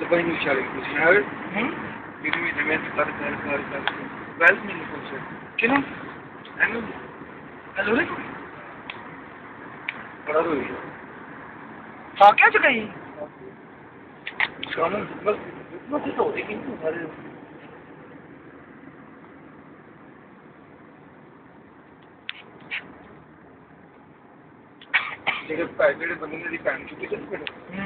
dubai nu işaret etmişsin abi. ਹੂੰ Benim yemeğe tutar kar kar kar. Wel mi konuşuyor? ਕਿਨੂੰ Hani hello ਰੇ bana da öyle. ਸਾਕਿਆ ਚ ਗਈ Şu an bak nasıl da oldu ki bu sarı. ਜਿਹੜੇ ਪੈ ਜਿਹੜੇ ਬੰਦੇ ਨੇ ਦੀ ਪੈਨ ਚੁੱਕੀ ਤੇ ਫਿਰ ਹੂੰ ਹੈ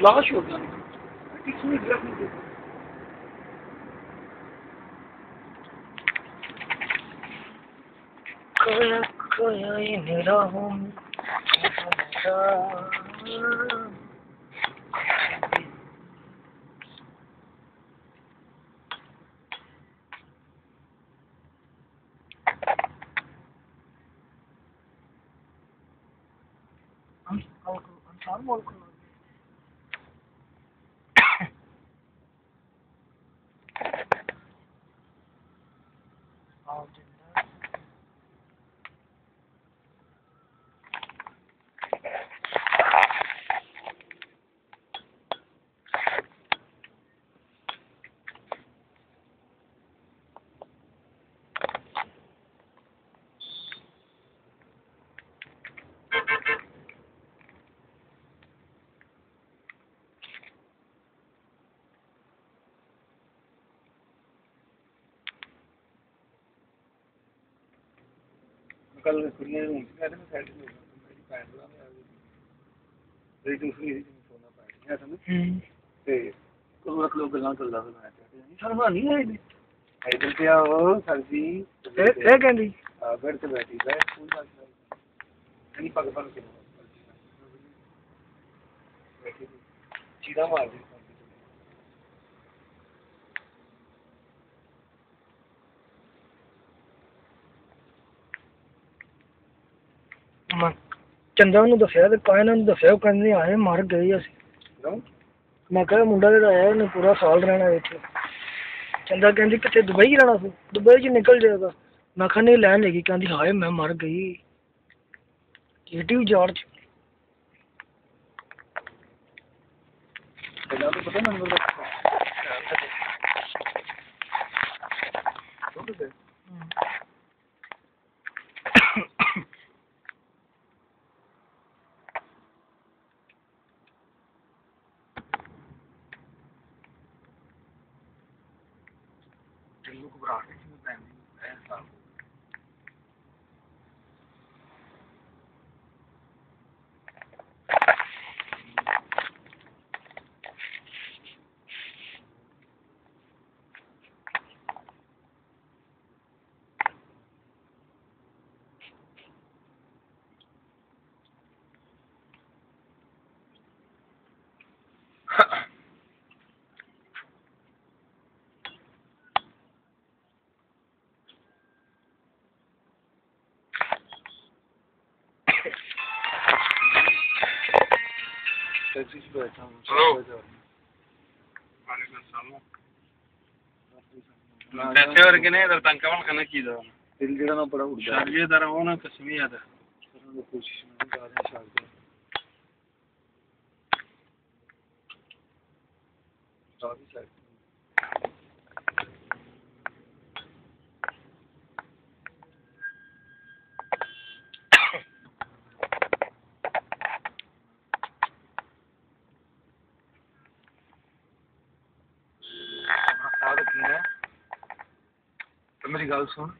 Lağa şurada. İkisini bırakmayacağız. Kara kaya iner ahım Antar? involved in ਕੱਲ ਕੁੜੀਆਂ ਨੂੰ ਮੈਂ ਤਾਂ ਸੈਟ ਹੋ ਗਿਆ ਮੇਰੀ ਭੈਣ ਦਾ ਮੇਰੀ ਦੂਸਰੀ ਸੋਨਾ ਭੈਣ ਹੈ ਸਾਨੂੰ। ਤੇ ਉਹ ਲੋਕ ਗੱਲਾਂ ਕਰਦਾ ਫਿਰ ਮੈਂ ਕਿਹਾ ਸਾਨੂੰ ਨਹੀਂ ਆਈ ਦੀ ਇਧਰ ਤੇ ਆਓ ਸਰਜੀ ਇਹ ਕਹਿੰਦੀ। ਆ ਬੈਠ ਤੇ ਬੈਠੀ ਹੈ ਕੋਈ ਬਾਤ ਨਹੀਂ। ਪੱਗ ਬੰਨ ਕੇ ਬੈਠੀ ਚੀੜਾ ਮਾਰਦੀ। ਚੰਦਾ ਨੂੰ ਦੱਸਿਆ ਤੇ ਕਾਇਨਾਂ ਨੂੰ ਦੱਸਿਆ ਉਹ ਕਹਿੰਦੇ ਆਏ ਮਰ ਗਏ ਅਸੀਂ। ਮੈਂ ਕਿਹਾ ਮੁੰਡਾ ਜਿਹੜਾ ਆਇਆ ਉਹਨੇ ਪੂਰਾ ਸਾਲ ਰਹਿਣਾ ਇੱਥੇ। ਚੰਦਾ ਕਹਿੰਦੀ ਕਿਤੇ ਦੁਬਈ ਰਹਿਣਾ ਸੀ। ਦੁਬਈ ਚ ਨਿਕਲ ਜਾਏਗਾ ਮੈਂ ਕਿਹਾ ਨਹੀਂ ਲੈਣ ਹੈਗੀ ਕਹਿੰਦੀ ਹਾਏ ਮੈਂ ਮਰ ਗਈ। ਏਟੀ ਜਾਰਜ ਪਤਾ ਨੰਬਰ ਦਾ घबराहट टैक्सी पे बैठा हूँ ದಸೆವರೆಗೆ ಅದ್ರ ತನಕ ಮಾಡ್ಕೊಂಡು ಹಾಕಿದ್ದು ಇಲ್ದಿಡನೋ ಬಡ ಹುಡುಗ ಶಾರ್ಜಿ ದರ ಅವನ ಕಸ್ಮಿ ಅದ ಕೋಶಿಶ್ ಮಾಡಿ ಶಾರ್ಜಿ ಶಾರ್ಜಿ मेरी गल्ल सुन।